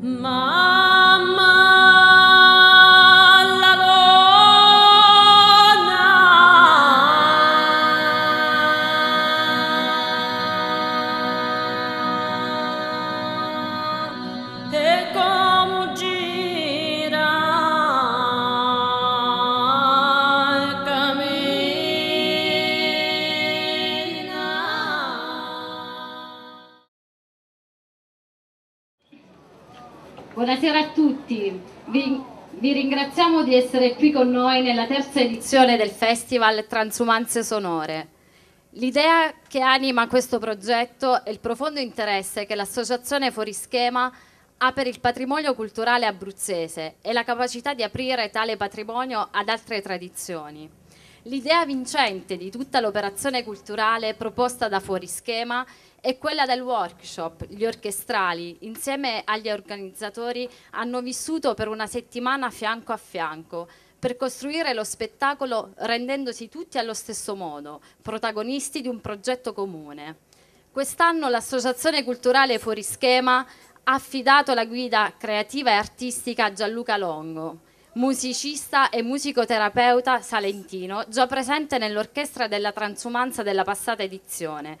Buonasera ringraziamo di essere qui con noi nella terza edizione del Festival Transumanze Sonore. L'idea che anima questo progetto è il profondo interesse che l'associazione Fuorischema ha per il patrimonio culturale abruzzese e la capacità di aprire tale patrimonio ad altre tradizioni. L'idea vincente di tutta l'operazione culturale proposta da Fuorischema è quella del workshop. Gli orchestrali, insieme agli organizzatori, hanno vissuto per una settimana fianco a fianco per costruire lo spettacolo rendendosi tutti allo stesso modo, protagonisti di un progetto comune. Quest'anno l'Associazione Culturale Fuorischema ha affidato la guida creativa e artistica a Gianluca Longo, musicista e musicoterapeuta salentino, già presente nell'orchestra della Transumanza della passata edizione,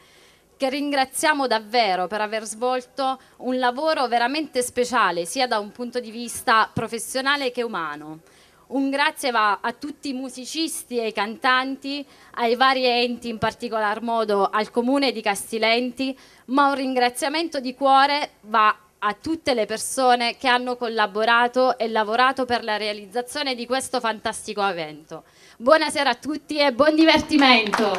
che ringraziamo davvero per aver svolto un lavoro veramente speciale, sia da un punto di vista professionale che umano. Un grazie va a tutti i musicisti e i cantanti, ai vari enti, in particolar modo al Comune di Castilenti, ma un ringraziamento di cuore va a tutte le persone che hanno collaborato e lavorato per la realizzazione di questo fantastico evento. Buonasera a tutti e buon divertimento!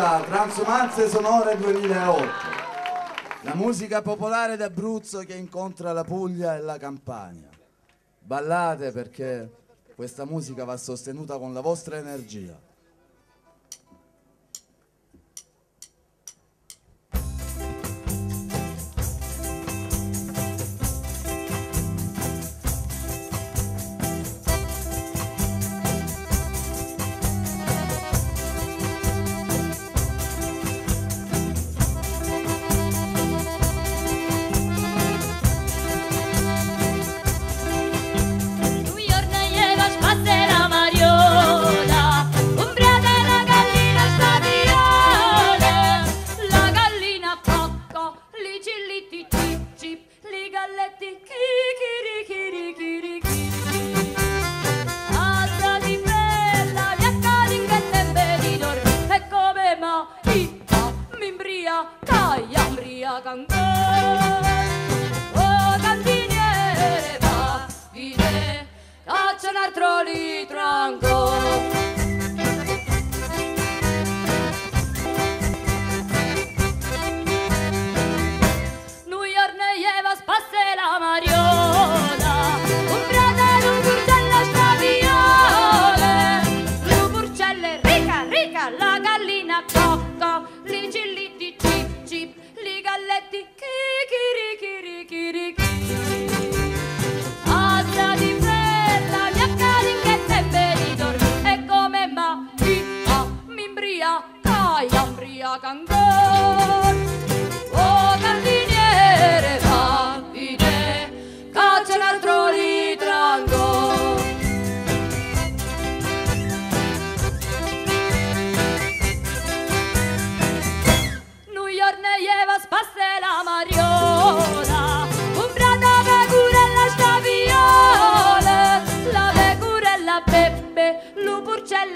Transumanza, Transumanze Sonore 2008. La musica popolare d'Abruzzo che incontra la Puglia e la Campania. Ballate perché questa musica va sostenuta con la vostra energia. 更。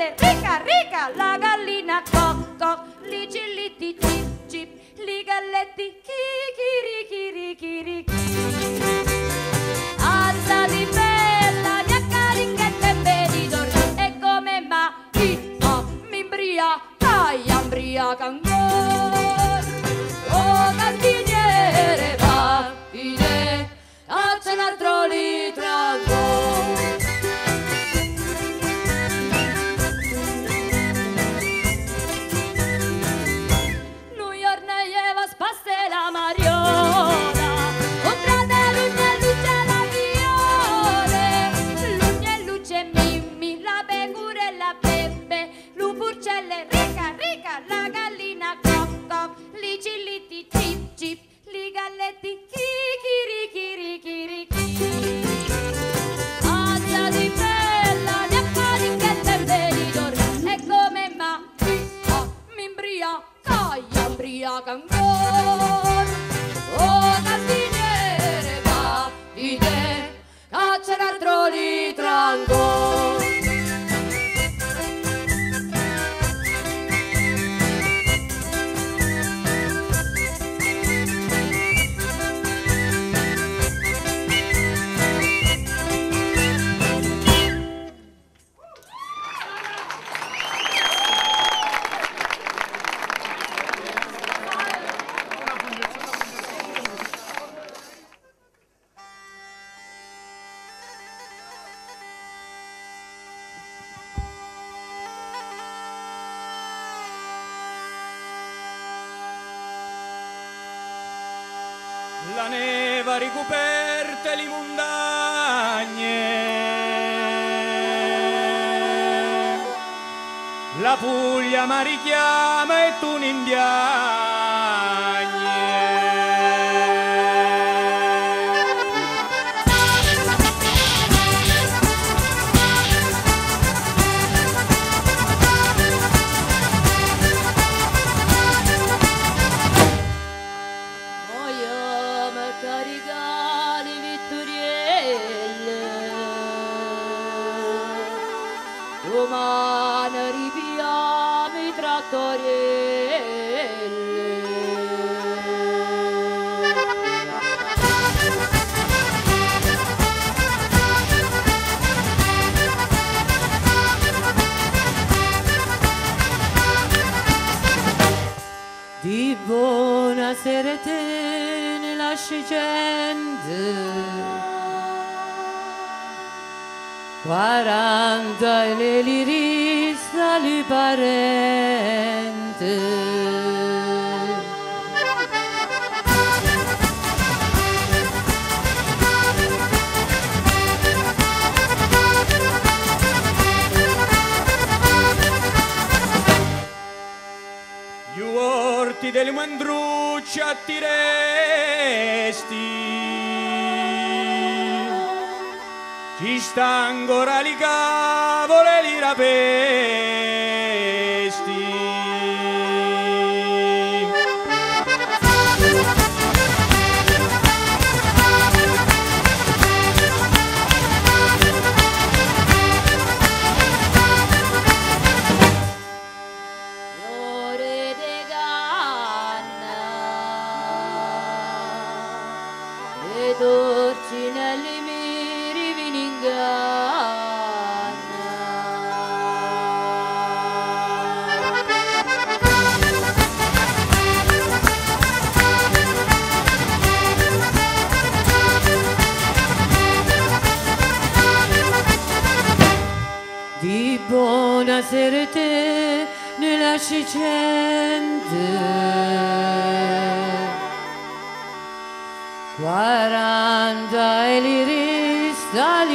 grande, ricca, ricca, la gallina coc coc, li cillitti cip cip, li galletti chirichiri alza di bella, mia calinghetta e vedi tornare, e come mai, oh, mi imbriaca, imbriaca ancora. merletti chiri chiri chiri chiri Asia di bella di affari che te veridor E come ma chi ha mi imbriaca io imbriaca ancora Oh cantinere va di te caccia un altro litro ancora. அறியாமை துணின்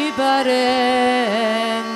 ibarente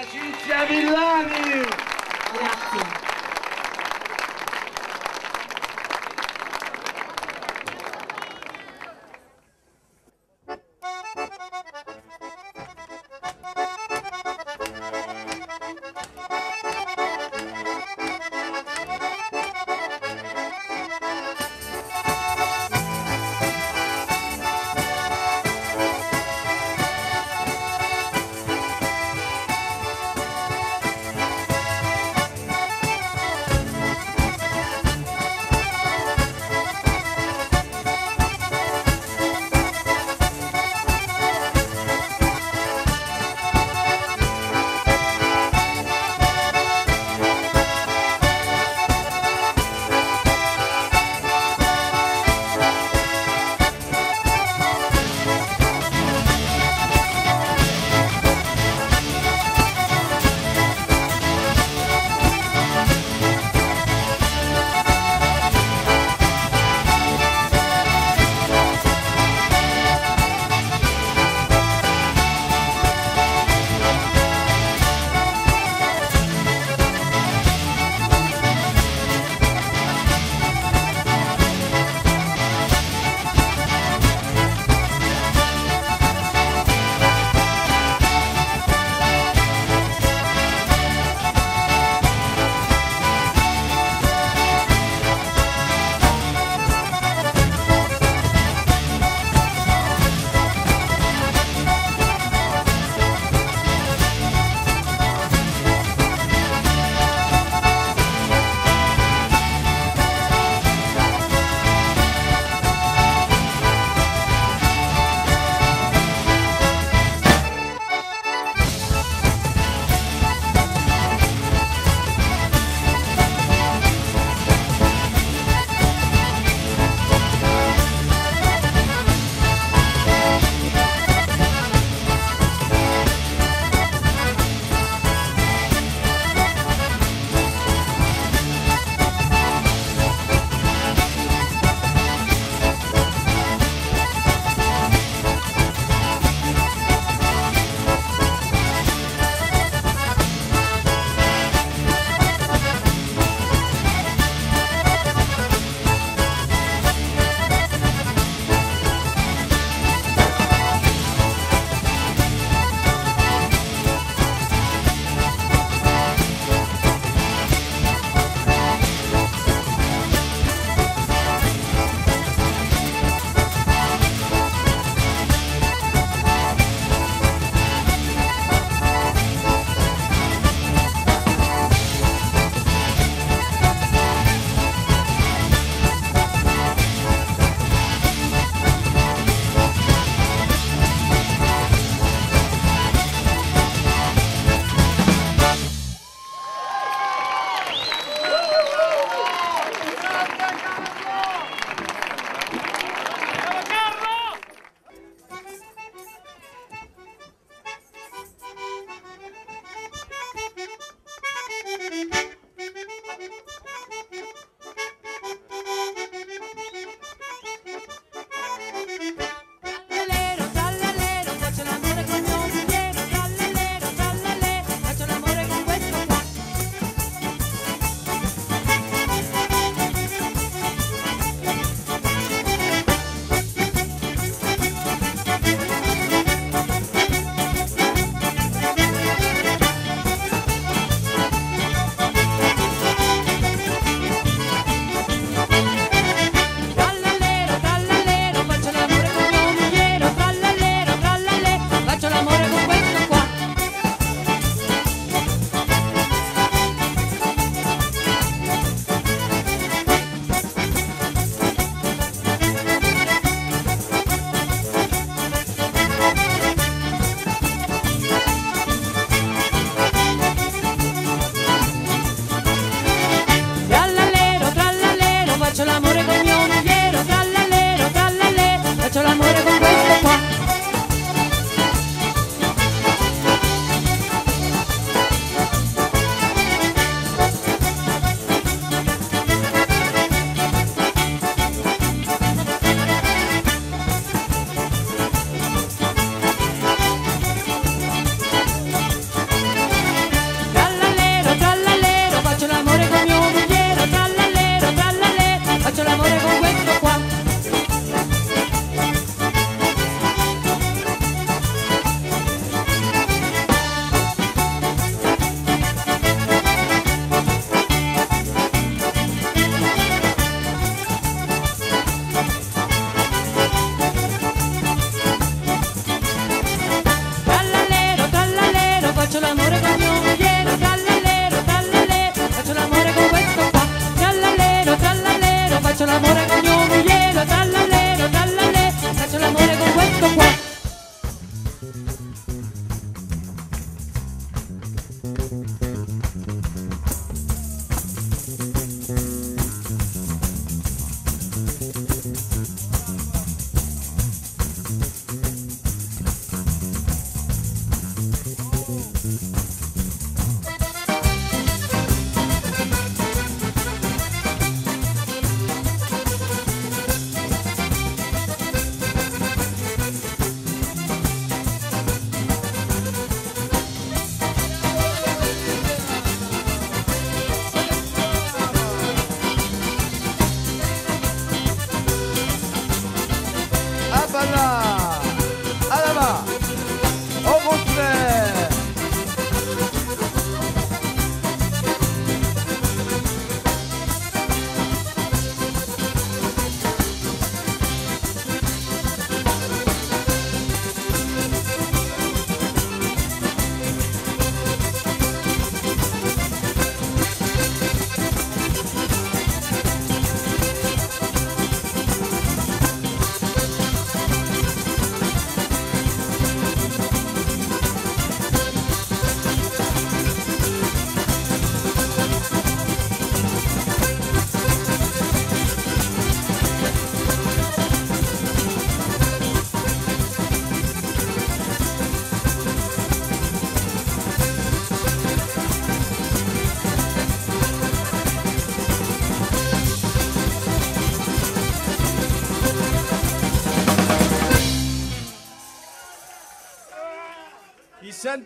A gente é Milani!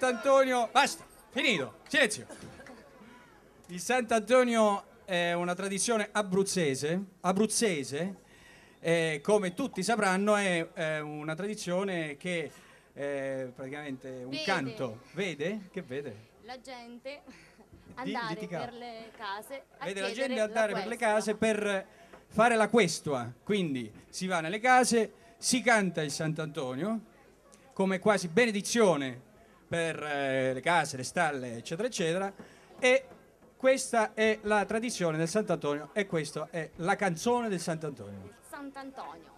Sant'Antonio. Basta, finito. Silenzio. Il Sant'Antonio è una tradizione abruzzese. Abruzzese, eh, come tutti sapranno, è, è una tradizione che è praticamente un Vede. canto. Vede? Che vede? La gente Di- andare ditica. per le case Vede la gente andare per le case per fare la questua. Quindi si va nelle case, si canta il Sant'Antonio come quasi benedizione per eh, le case, le stalle, eccetera, eccetera. E questa è la tradizione del Sant'Antonio e questa è la canzone del Sant'Antonio. Sant'Antonio.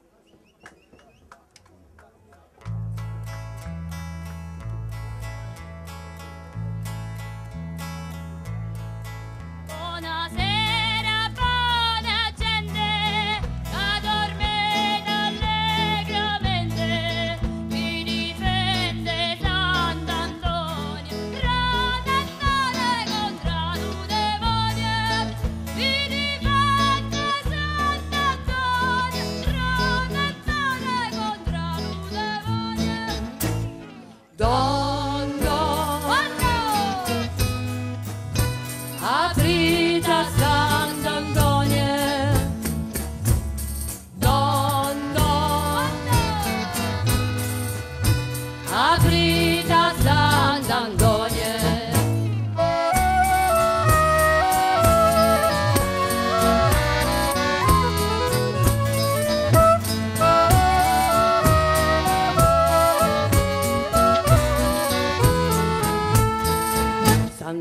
Buonasera,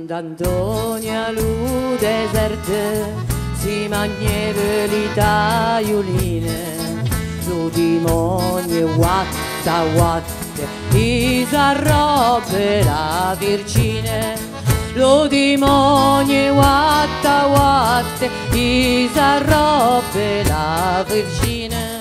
Sant'Antonio lu deserte si magneve li taglioline lo demonio guatta guatta ti s'arrobbe la virgine. Lo demonio guatta guatta ti s'arrobbe la virgine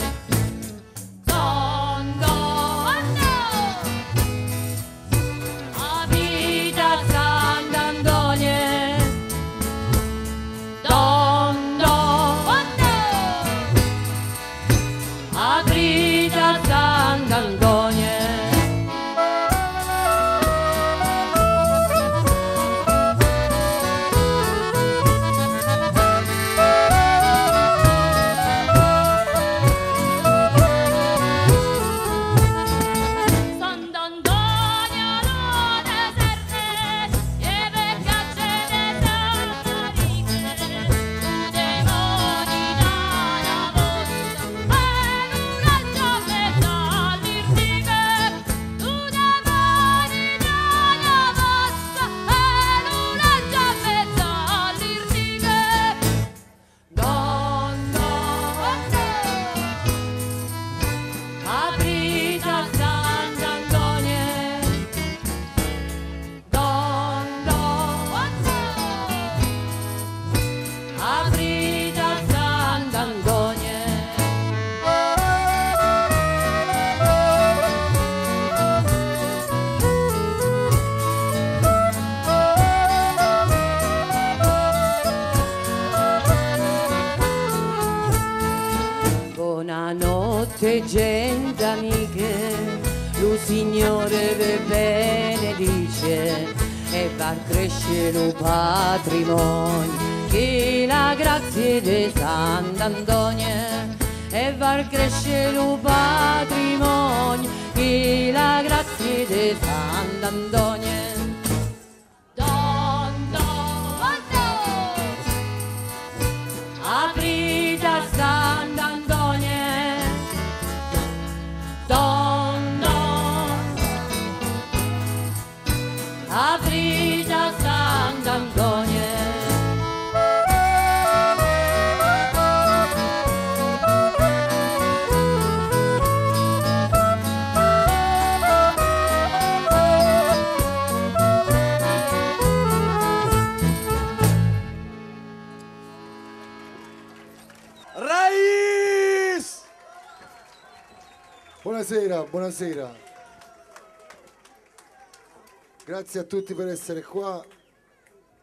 Grazie a tutti per essere qua,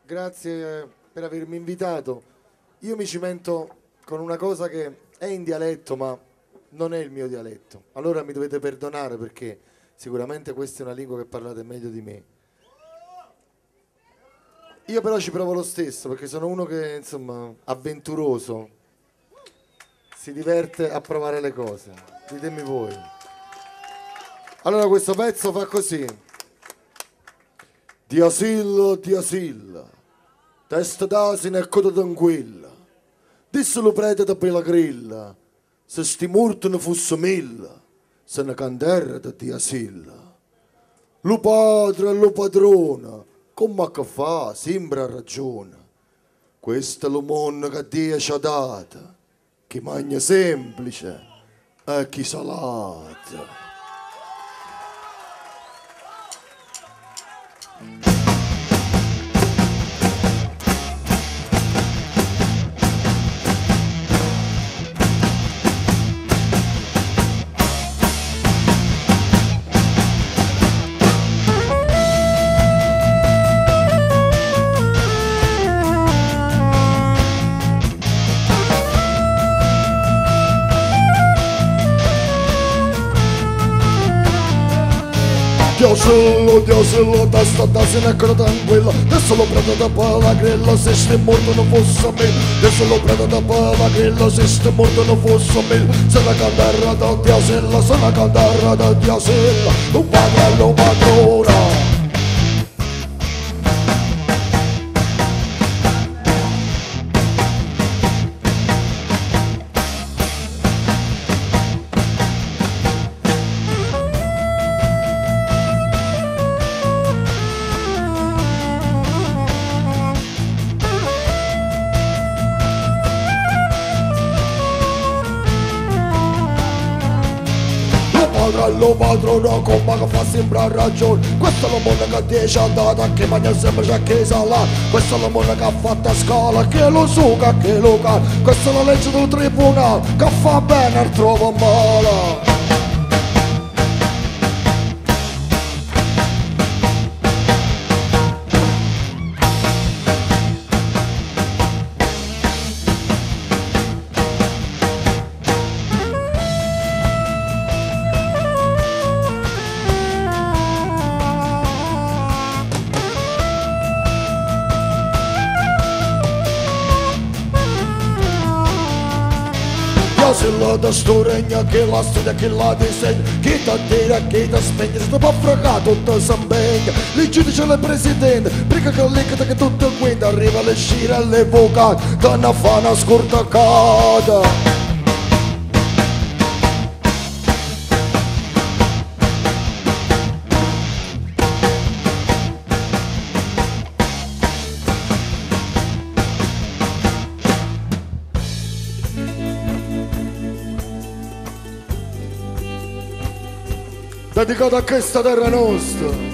grazie per avermi invitato. Io mi cimento con una cosa che è in dialetto, ma non è il mio dialetto. Allora mi dovete perdonare perché sicuramente questa è una lingua che parlate meglio di me. Io però ci provo lo stesso perché sono uno che, insomma, avventuroso. Si diverte a provare le cose. Ditemi voi. Allora questo pezzo fa così. Diasillo, diasillo. Testa d'asino e coda tranquilla. Disselo prete da bella grilla. Se sti morti ne fosse mille. Se ne canterra da diasilla. Lo padre e lo padrone, come che fa, sembra ragione. Questo è lo mondo che Dio ci ha dato, chi mangia semplice e chi salato. Bye. Diasello, diasello, testa d'asino e coda tranquilla Adesso lo prendo da palla grilla se sti morto non fosse me Adesso lo prendo da palla grilla se sti morto non fosse me Se la canterra da diasella, se la canterra da diasella Un padre e un padrona lo padrone come che fa sembrare ragione Questo è lo mondo che ti ha dato che mangia sempre c'è che salato Questo è lo mondo che ha fatto a scala che lo suga che lo cala Questa è la legge del tribunale che fa bene e trova male Chi ti tira, chi ti spegne Se ti può fregare tutto si impegna Il giudice e il presidente Perché che lì che tutto quinto Arriva le scire le vocate Te ne fa una scortacata Dedicato a questa terra nostra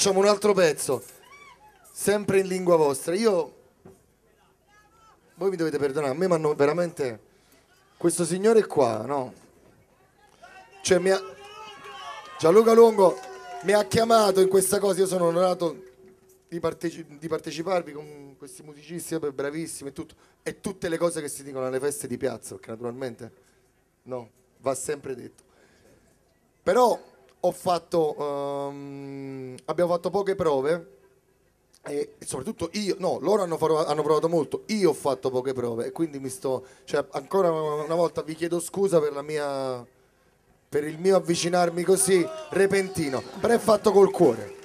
facciamo un altro pezzo, sempre in lingua vostra. Io, voi mi dovete perdonare, a me mi hanno veramente, questo signore qua, no? Cioè mi ha, Gianluca Longo mi ha chiamato in questa cosa, io sono onorato di, parteci- di parteciparvi con questi musicisti bravissimi e tutto, e tutte le cose che si dicono alle feste di piazza, perché naturalmente no, va sempre detto. Però ho fatto, ehm, abbiamo fatto poche prove e soprattutto io, no, loro hanno, faro- hanno provato molto, io ho fatto poche prove e quindi mi sto, cioè ancora una volta vi chiedo scusa per la mia, per il mio avvicinarmi così repentino, però è fatto col cuore.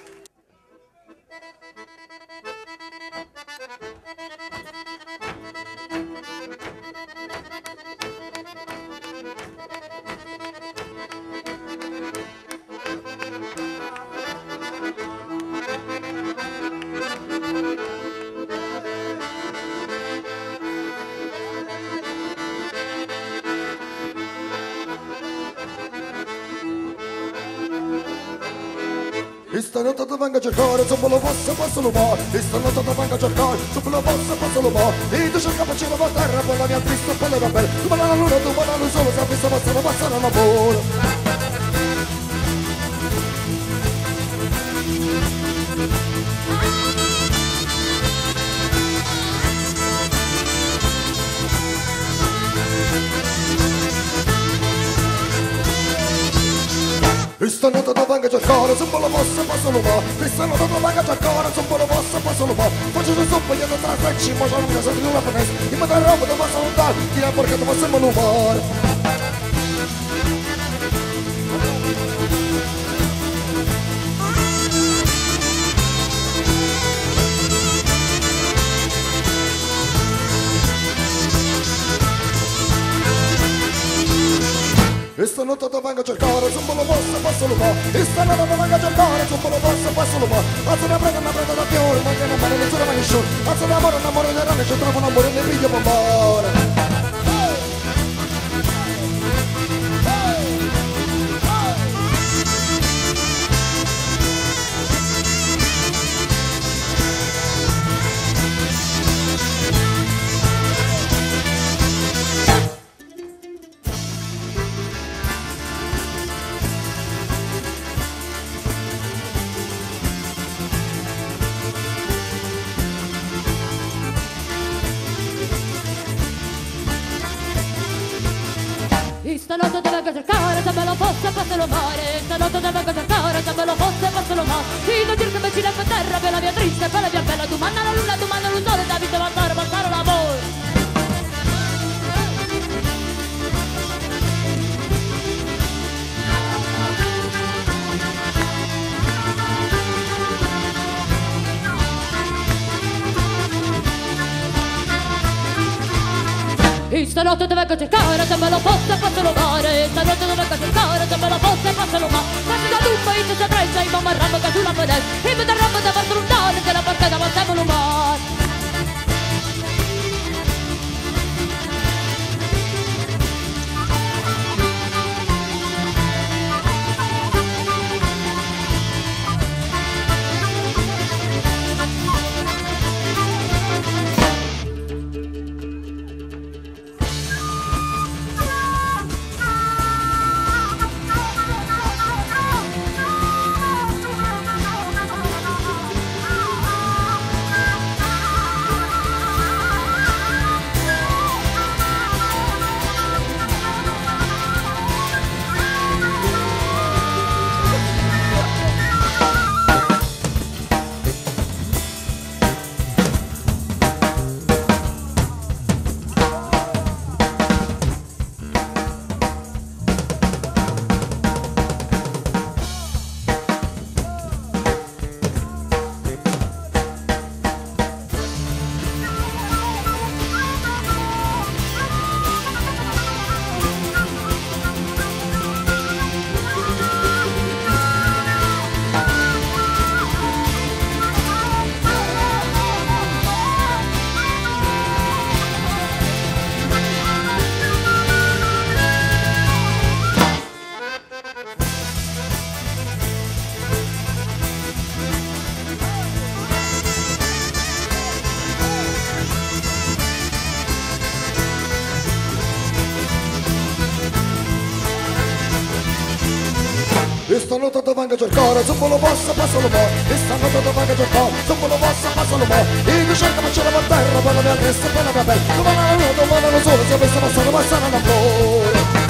E stanotte ti vengo a cercare, se lo posso, posso lo fare. E stanotte ti vengo a cercare, se lo posso, posso lo fare. E tu cerca facendo a terra, per la mia triste, per la mia bella. Tu me la luna, tu me la luna, solo se avessi passare, passare un amore. E stanotte ti vengo a cercare, se me lo posso, posso lo fare. E stanotte ti vengo a cercare, se me lo posso, posso lo fare. Faccio di sopra, io ti tratta in cima, sono una sono una finestra. Io mi dà roba, ti posso lontano, ti dà E stanotte ti vengo a cercare, me lo posso, posso lo fare. E stanotte ti vengo a cercare, me lo posso, posso lo fare. Alzo una preda, una preda da fiore, ma che non vale nessuna mani sciore. Alzo d'amore, un amore di rane, ci trovo un amore nel riglio bombare. Posso, posso lo fare. E tu cerca vicino a terra, per la mia triste, per la mia bella. Tu manna la luna, tu manna lo sole, da vita passare, passare l'amore. E stanotte a cercare, se me lo posso, posso lo fare. Stanotte a cercare, se me lo posso, posso lo fare. Quando da lupa io ti presa, io mi arrampico sulla finestra. E mi arrampico da E stanotte ti vengo a cercare, se me lo posso, posso lo fare. E stanotte ti vengo a cercare, se me lo posso, posso lo fare. E tu cerca faccio la terra, per la mia testa, per la mia pelle. Domani la luna, domani lo sole, se avesse passato, passare un.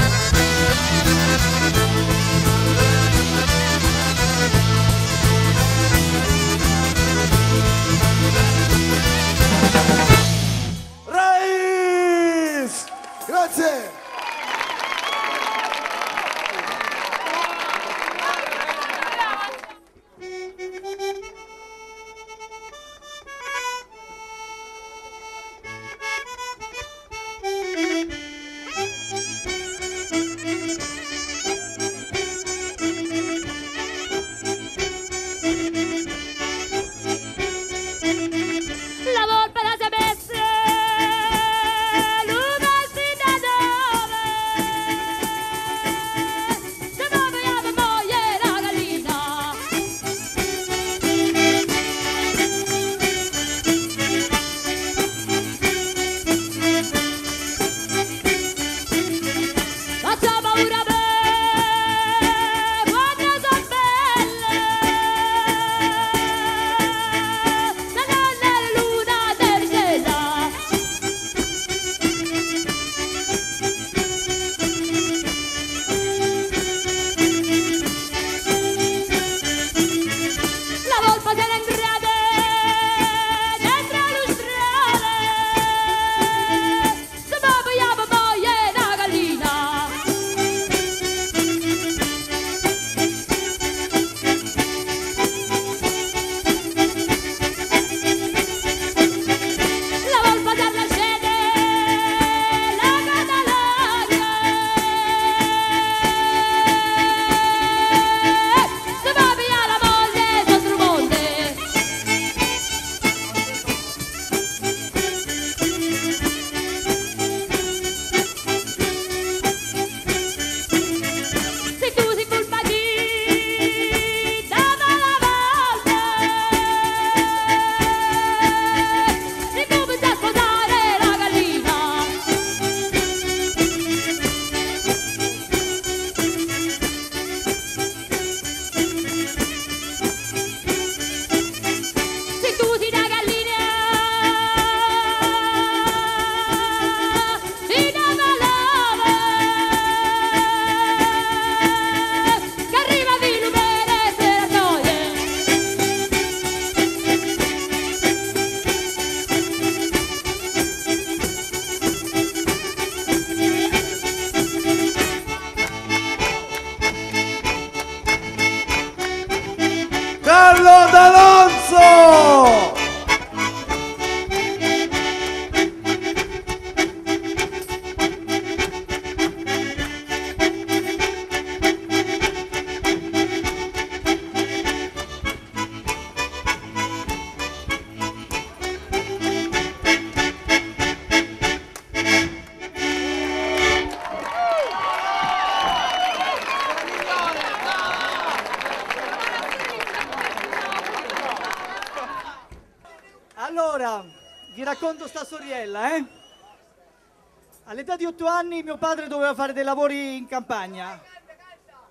18 anni mio padre doveva fare dei lavori in campagna.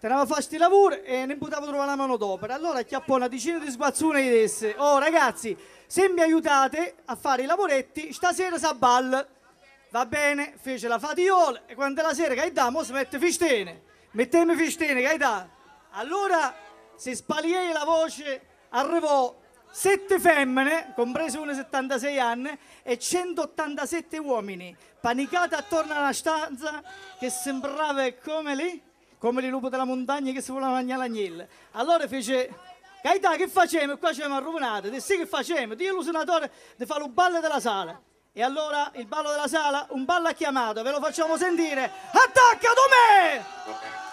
Teneva a fare questi lavori e ne poteva trovare la mano d'opera. Allora chiappò una decina di sbazzone e disse, oh ragazzi, se mi aiutate a fare i lavoretti, stasera sa ball. Va bene, fece la fatiola e quando è la sera che dà, si mette fistene. Mettemi fistene che dà. Allora, se spaliei la voce, arrivò sette femmine, comprese una 76 anni, e 187 uomini, panicati attorno alla stanza che sembrava come lì, come il lupo della montagna che si voleva mangiare l'agnello. Allora fece, Gaetà che facciamo? Qua siamo arrovinati. Disse sì che facciamo? Dio l'usinatore di fare un ballo della sala. E allora il ballo della sala, un ballo a chiamato, ve lo facciamo sentire. Attacca me!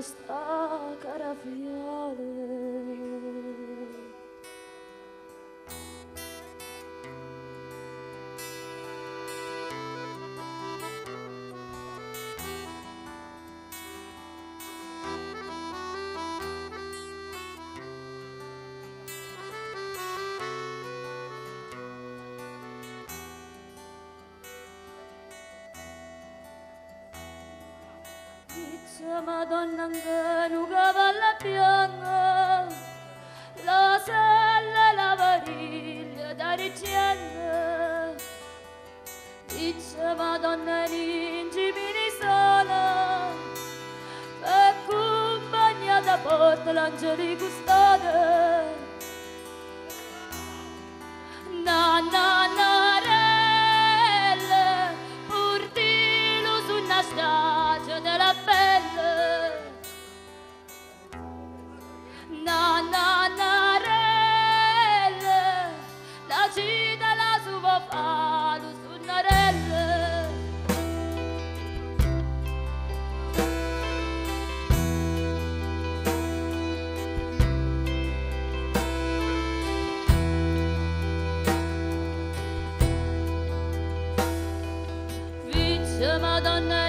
Stop. pianga, nuga la sella la variglia da ricenda, dice Madonna ningi mini sola, e compagna da porta l'angelico Je m'adonne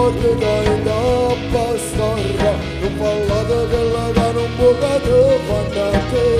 Guarda che da passare Non parlate che la che non può che te fanno a te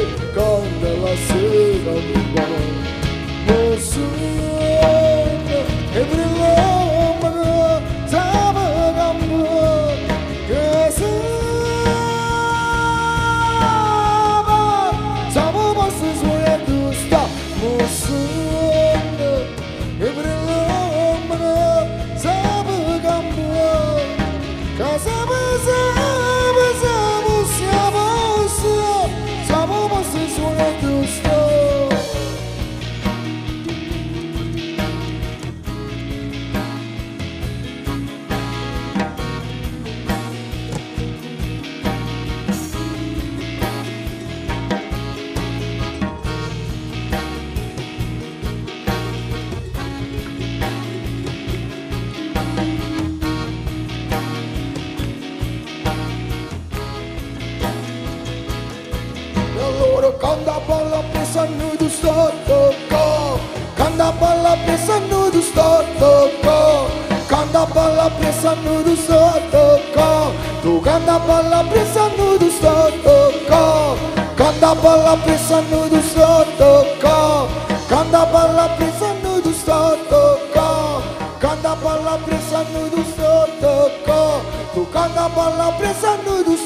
presa noi tu stato qua Canta balla presa noi tu stato qua Tu canta balla presa noi tu stato qua Canta balla presa noi tu stato qua Canta balla presa noi tu stato qua Canta balla presa noi tu stato qua Tu canta balla presa noi tu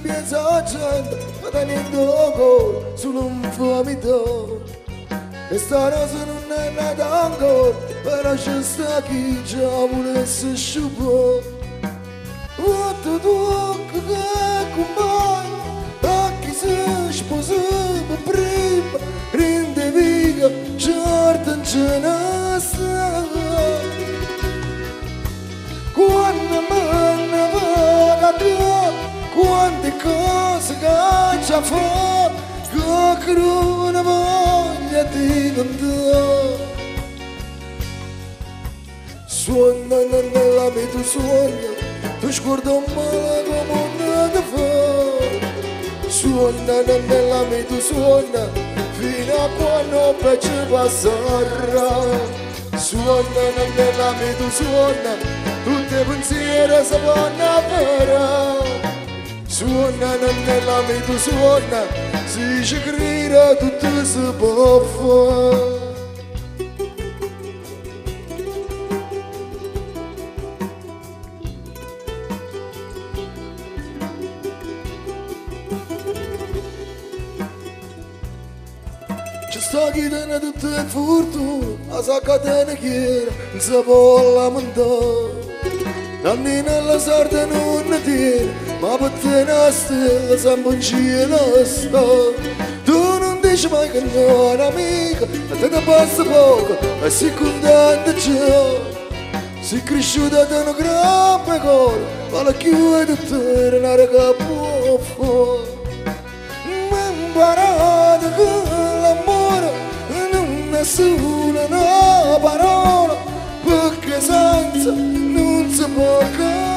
piazza la gente, ma tenendo cuore solo un famito E stanotte non è nata ancora, però c'è sta chi già volesse sciupare Quanto tu che compagno A chi si sposava prima Rende viga certo non ce ne sta cose che ci ha fatto Che cruna voglia di cantare Suona nella mia tu suona Tu scordo male come un da fa Suona nella mia tu suona Fino a quando piace passare Suona nella mia tu suona Tutte i pensieri si vanno a fare Suona nella mia tu suona Si ci crede tutto si può fare Ci sta chi tiene tutte le fortune, la sa catena chiera, non si può lamentare. Anni nella sorte non ne tiene, ma per te una stella sempre in cielo sta. Tu non dici mai che non è amica, e te ne passa poco, e sei contenta già. Sei cresciuta da una grande cuore, ma la chiude di te non è che può fare. Ma imparato che l'amore non è solo una parola perché senza non si può cambiare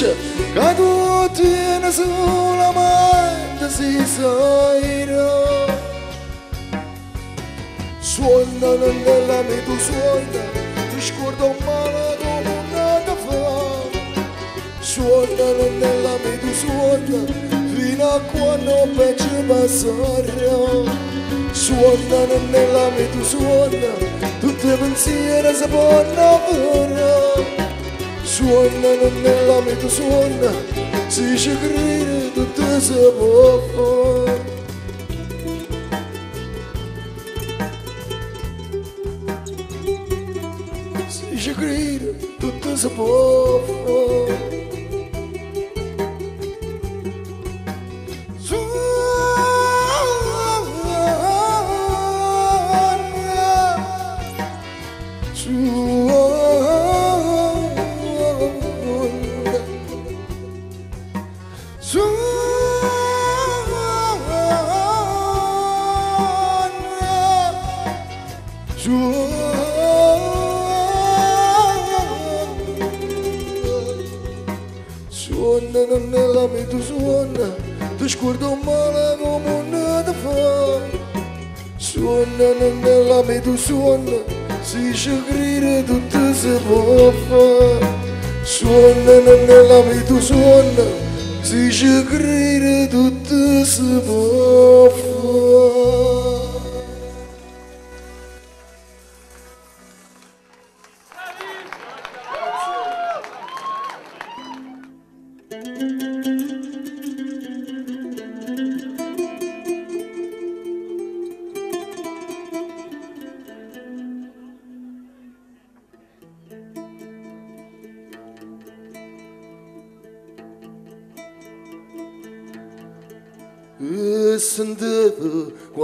capisce che tu tieni solamente si sai Suona nella mia tu suona, ti scordo male come una suonano nella mia suona fino a quando peggio passare suonano nella mia suona tutti i pensieri si possono fare suonano nella mia suona si dice credere tutto si può fare si dice credere tutto si può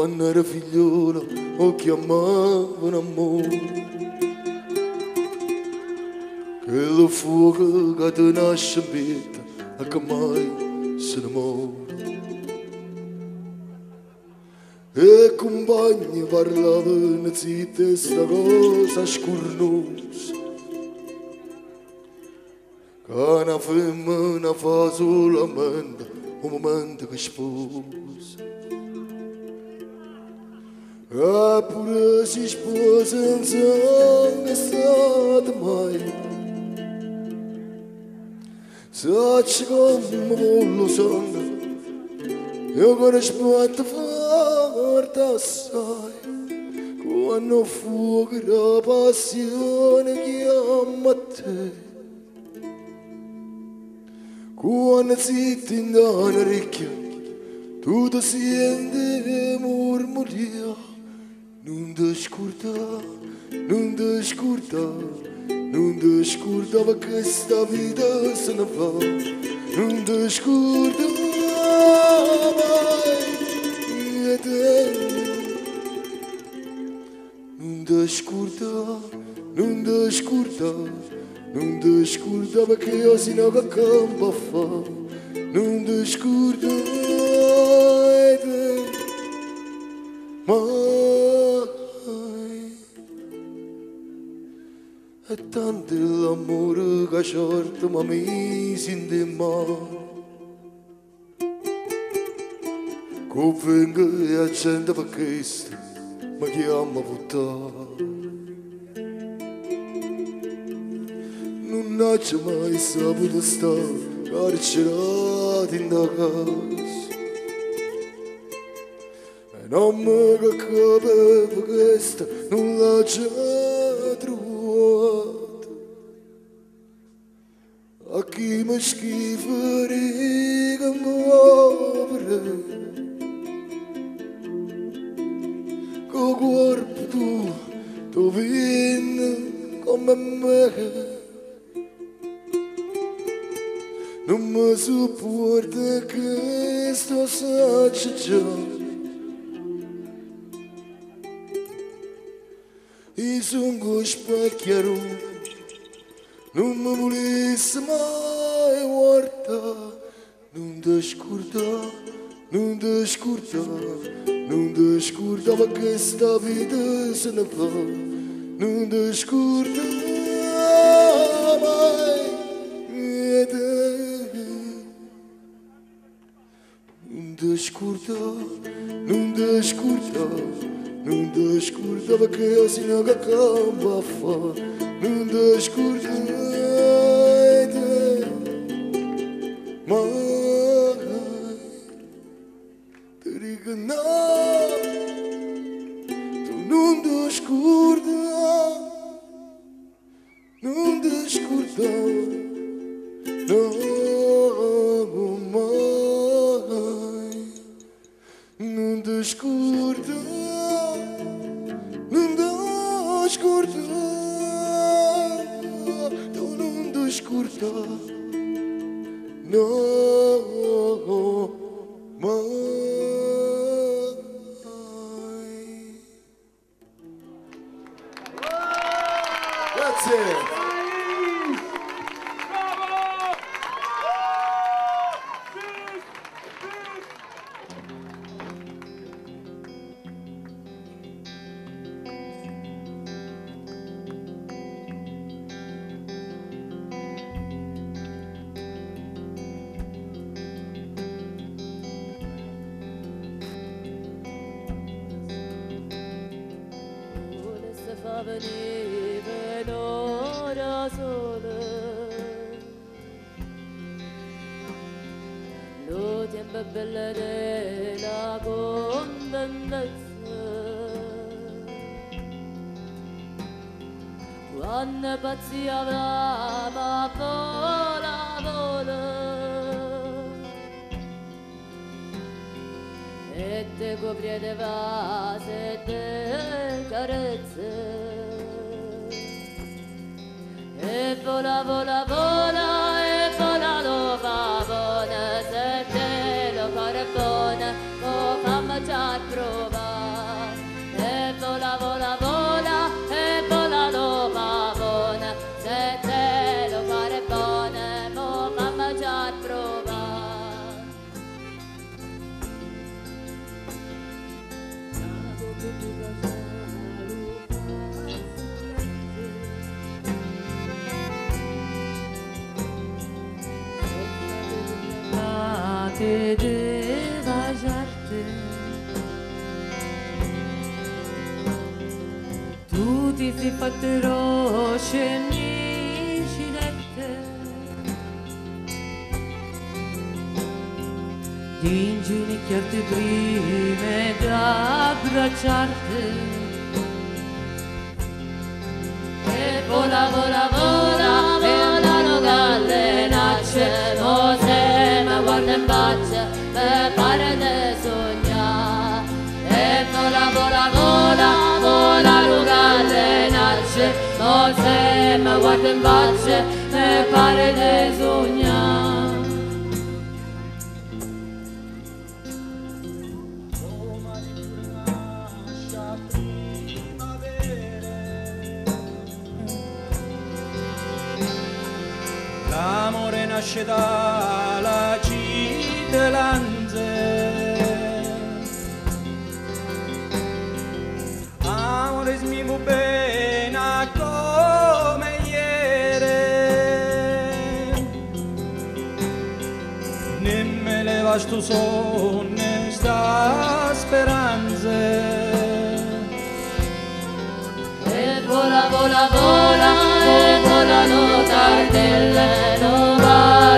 quando ero figliolo o chiamavano amore che lo fuoco che ti nasce in vita e che mai se ne muore e compagni parlavano zitte sta cosa scurnosa che una femmina fa solamente un momento che sposa Eppure si sposa in sangue stato mai Sacci come voglio sangue. Io che rispetto forte assai Quando fuoco la passione chiama te Quando zitti in una ricchia, tutto sente mormoria. Non ti scurta, non ti scurta, non ti scurta perché questa vita se ne va. Non ti scurta mai, e te. Non ti scurta, non ti scurta, non ti scurta perché io sono l'amore che certo ma mi sente male. Che venga e accende per questo, mi chiama puttana. Non ho mai saputo stare carcerato in da casa E non mi capivo questo, non l'ho già A chi mi schifo riga muovere Con corpo tu, tu vieni come me Non mi sopporta che sto saggio già I sono specchiaro Non mi volesse mai guardare Non ti scurta, non ti scurta Non ti scurta perché sta vita se ne va Non ti scurta mai e te Non ti scurta, non ti scurta, Nunca escurtei de morrer não Tu nunca não, Nunca escurtei Não morrer Nunca escurtei no.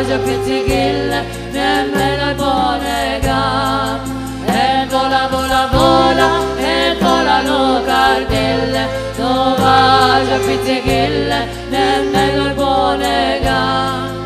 Hoca pizzigille nemmeno il bonega. E vola, vola, vola, e volano cartelle Dove Hoca pizzigille nemmeno il bonega.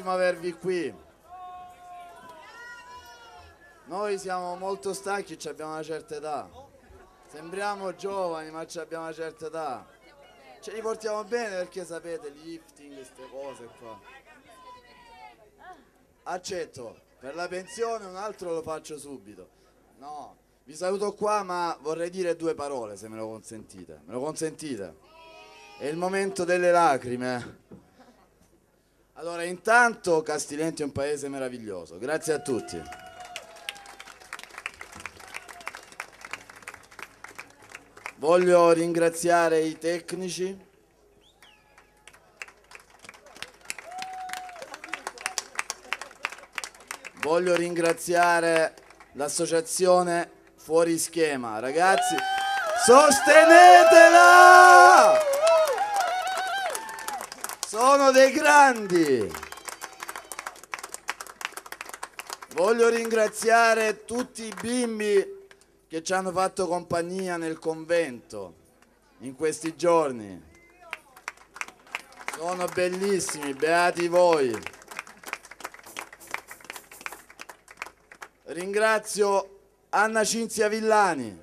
Bellissimo avervi qui. Noi siamo molto stanchi, abbiamo una certa età. Sembriamo giovani, ma abbiamo una certa età. Ce li portiamo bene perché sapete, lifting, queste cose qua. Accetto, per la pensione un altro lo faccio subito. No, vi saluto qua, ma vorrei dire due parole se me lo consentite. Me lo consentite? È il momento delle lacrime. Allora, intanto Castilenti è un paese meraviglioso. Grazie a tutti. Voglio ringraziare i tecnici. Voglio ringraziare l'associazione Fuori Schema. Ragazzi, sostenetela! Sono dei grandi. Voglio ringraziare tutti i bimbi che ci hanno fatto compagnia nel convento in questi giorni. Sono bellissimi, beati voi. Ringrazio Anna Cinzia Villani.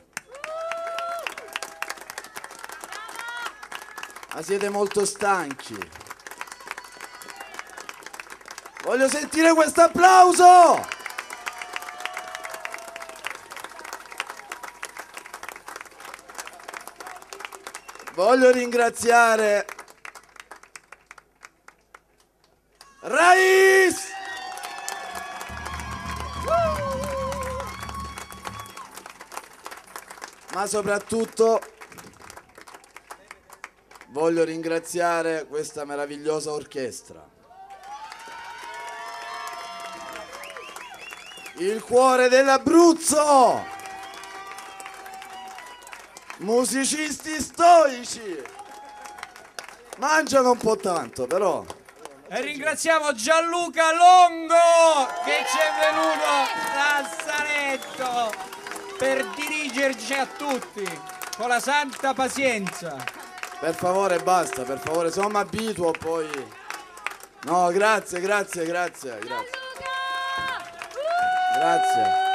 Ma siete molto stanchi. Voglio sentire questo applauso! Voglio ringraziare Rais! Ma soprattutto voglio ringraziare questa meravigliosa orchestra. Il cuore dell'Abruzzo! Musicisti stoici! Mangiano un po' tanto, però. E ringraziamo Gianluca Longo che ci è venuto dal Saletto per dirigerci a tutti con la santa pazienza. Per favore, basta, per favore, se no mi abituo poi. No, grazie, grazie, grazie, grazie. Grazie.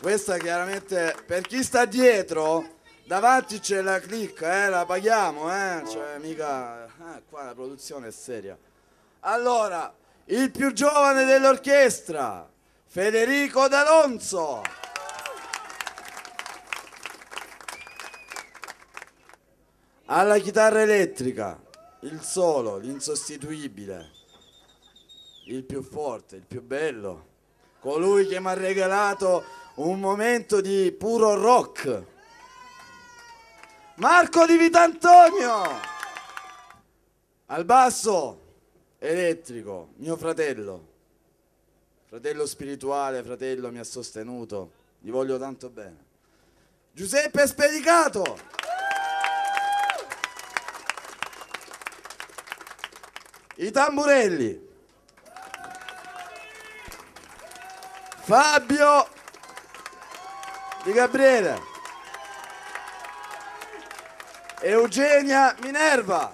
Questa chiaramente per chi sta dietro, davanti c'è la click, eh, la paghiamo, eh, cioè mica eh, qua la produzione è seria. Allora, il più giovane dell'orchestra, Federico D'Alonso. Alla chitarra elettrica, il solo, l'insostituibile, il più forte, il più bello, colui che mi ha regalato un momento di puro rock. Marco Di Vitantonio! Al basso, elettrico, mio fratello. Fratello spirituale, fratello mi ha sostenuto, gli voglio tanto bene. Giuseppe Spedicato! I tamburelli. Fabio Di Gabriele. Eugenia Minerva.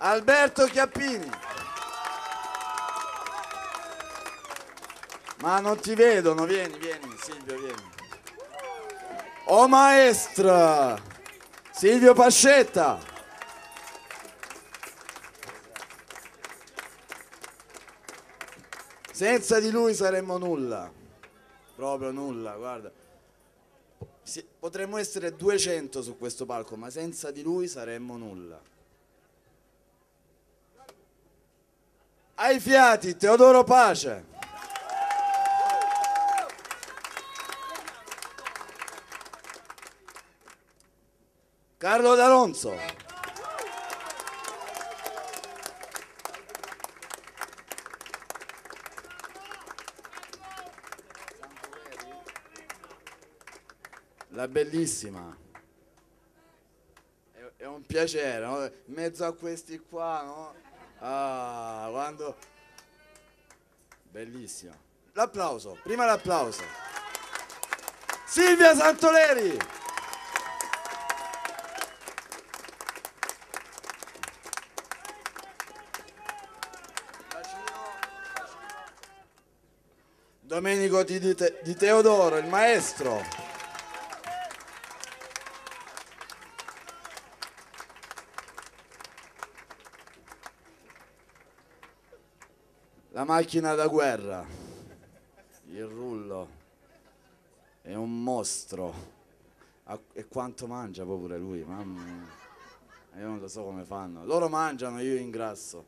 Alberto Chiappini. Ma non ti vedono, vieni, vieni, Silvio, vieni. O maestra! Silvio Pascetta. Senza di lui saremmo nulla. Proprio nulla, guarda. Potremmo essere 200 su questo palco, ma senza di lui saremmo nulla. Ai fiati, Teodoro Pace. Carlo D'Alonso. Bellissima. È, è un piacere, no? In mezzo a questi qua, no? Ah, quando... Bellissima. L'applauso, prima l'applauso. Silvia Santoleri. Domenico di Te- di Teodoro, il maestro. La macchina da guerra, il rullo, è un mostro. E quanto mangia pure lui, mamma mia. Io non lo so come fanno. Loro mangiano, io ingrasso.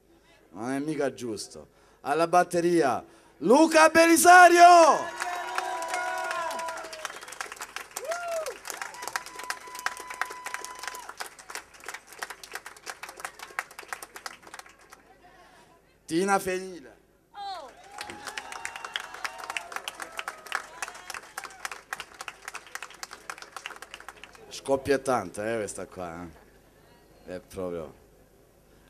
Non è mica giusto. Alla batteria, Luca Belisario! Tina Felile. Scoppiettante, eh, questa qua. eh. È proprio...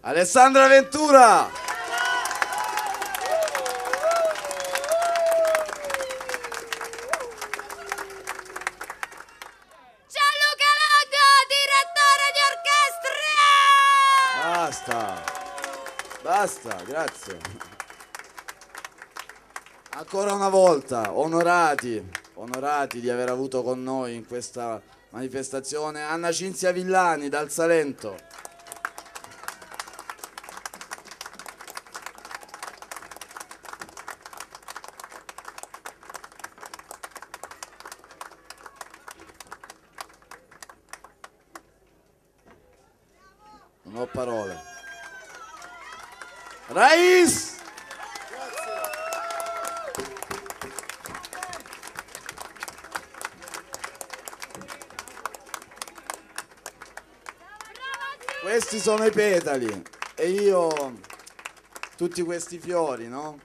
Alessandra Ventura! Gianluca Longo, direttore di orchestra! Basta! Basta, grazie. Ancora una volta, onorati, onorati di aver avuto con noi in questa manifestazione Anna Cinzia Villani dal Salento. Non ho parole. Raiz! Questi sono i petali e io tutti questi fiori, no?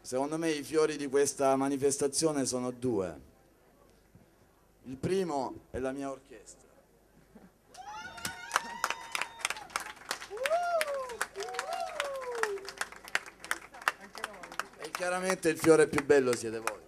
Secondo me i fiori di questa manifestazione sono due. Il primo è la mia orchestra. E chiaramente il fiore più bello siete voi.